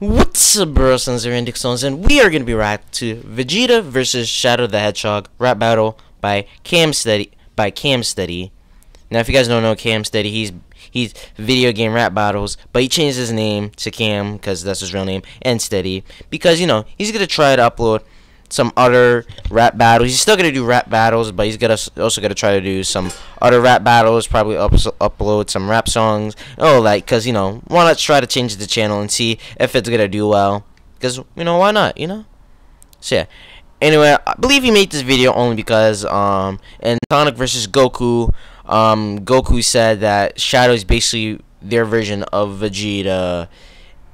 What's up, bro? Sons are Index Stones, and we are gonna be reacting to Vegeta versus Shadow the Hedgehog rap battle by Cam Steady. By Cam Steady. Now, if you guys don't know Cam Steady, he's he's video game rap battles, but he changed his name to Cam because that's his real name, and Steady because you know he's gonna try to upload some other rap battles. He's still gonna do rap battles, but he's gonna also gonna try to do some other rap battles. Probably up, upload some rap songs. Oh, like cause you know why not try to change the channel and see if it's gonna do well? Cause you know why not? You know. So yeah. Anyway, I believe he made this video only because um in Sonic versus Goku, um Goku said that Shadow is basically their version of Vegeta.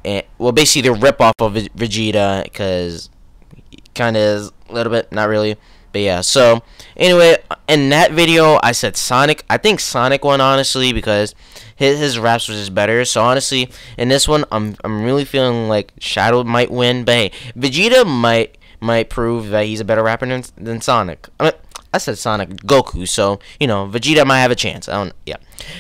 And, well, basically, their ripoff of Vegeta, because kind of is a little bit, not really. But yeah, so anyway, in that video, I said Sonic. I think Sonic won honestly because his his raps was just better. So honestly, in this one, I'm I'm really feeling like Shadow might win. But hey, Vegeta might might prove that he's a better rapper than, than Sonic. I mean, I said Sonic Goku, so you know Vegeta might have a chance. I don't. Yeah.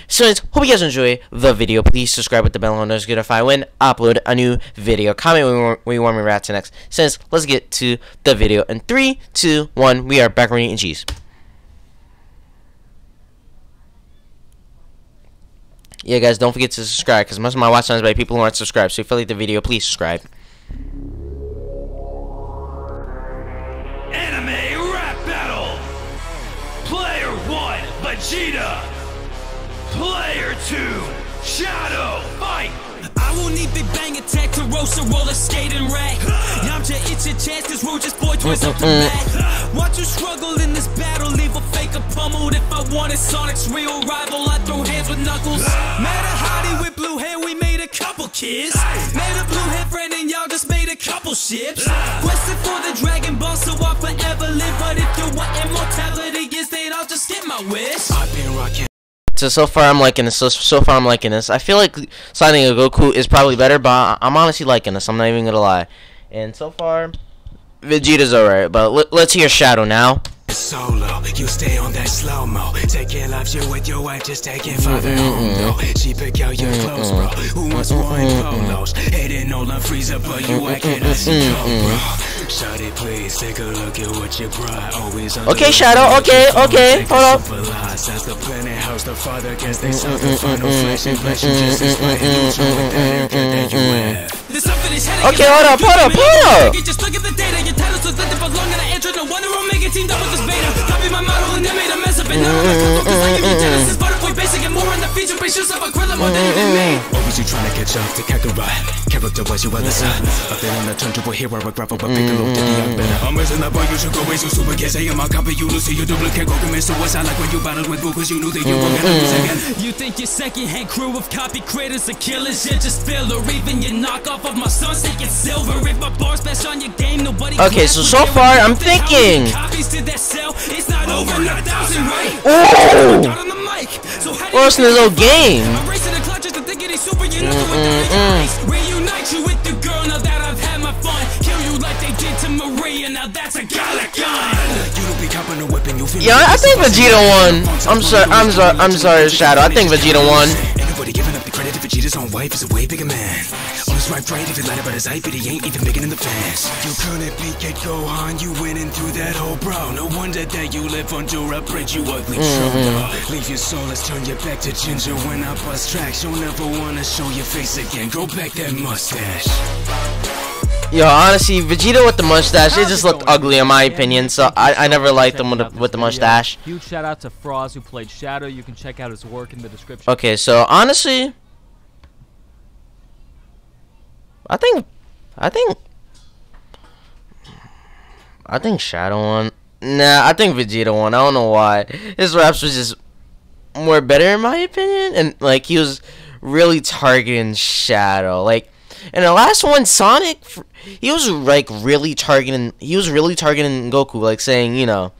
So, hope you guys enjoy the video. Please subscribe with the bell on good if I win. Upload a new video. Comment when you want me to react to next. Since let's get to the video in three, two, one. We are macaroni and cheese. Yeah, guys, don't forget to subscribe because most of my watch time is by people who aren't subscribed. So if you like the video, please subscribe. Vegeta. Player 2, Shadow, fight! I will need Big Bang attack to roast a roller skating rack. Yamcha, it's your chance, cause Roger's boy twist up the back. Watch you struggle in this battle, leave a faker pummeled. If I wanted Sonic's real rival, I'd throw hands with Knuckles. Mad at Hottie with blue hair, we made a couple kids. Made a blue hair friend and y'all just made a couple ships. Questing for the Dragon Ball, so I'll forever live. But if you want immortality is, then I'll just get my wish. I've been rocking. So so far I'm liking this. So so far I'm liking this. I feel like signing a Goku is probably better, but I'm honestly liking this. I'm not even gonna lie. And so far, Vegeta's alright. But let, let's hear Shadow now. Solo, you stay on that slow mo. Taking lives you with your wife, just taking father home though. She pick out your clothes, bro. Who wants one polos? Hating all Frieza, but you acting as bro. Shawty, please take a look at what you brought. Always okay, Shadow. Okay, okay. Hold up. As the planet house, the father gets they mm, saw mm, the mm, final flash and flash just as light and neutral with that haircut that you have. Okay, hold up, hold up, hold up. Just look at the data. Your titles was nothing but long and I entered. No wonder I'm making teamed up with this beta. Copy my model and they made a mess of it. Now I'm a cause I give you Genesis, Butterboy basic and more in the feature. Base yourself a gorilla more than even me. Always you trying to catch up to Kakarot. Character was you other side. I've been on the turnable hero, a grapple, but pick look to the young better. I'm messing up, boy, you should go away so super. Guess I am my copy, you lose, so you duplicate. Go commit suicide like when you battled with Buu, cause you knew that you were gonna lose mm-hmm. again. You think your second-hand crew of copy creators are killers? You just fail, or even you knock off of my son's taking silver. If my bar's best on your game, nobody Okay, so so far, I'm thinking. Copies to that cell, it's not over, not thousand, right? Oh! Well, it's a little game. To think it is super, you know, mm, mm, Reunite you with the girl now that I've had my fun. Kill you like they did to Maria, now that's a Galick gun. Yeah, I think Vegeta won. I'm sorry, I'm sorry, I'm sorry, Shadow. I think Vegeta won. Anybody giving up the credit to Vegeta's own wife is a way bigger man. On his right brain, if he lied about his height, but he ain't even bigger than the fans. You couldn't beat Kid Gohan, you winning through that whole bro. No wonder that you live under a bridge, you ugly mm -hmm. Leave your soul, let's turn your back to ginger. When I bust tracks, you'll never wanna show your face again. Go back that mustache. Yo, honestly, Vegeta with the mustache, it just looked ugly in my opinion, so I, I never liked him with the, with the mustache. Huge shout out to Froz who played Shadow. You can check out his work in the description. Okay, so honestly, I think, I think, I think Shadow won. Nah, I think Vegeta won. I don't know why. His raps was just more better in my opinion, and like he was really targeting Shadow. Like in the last one, Sonic, he was like really targeting. He was really targeting Goku, like saying, you know,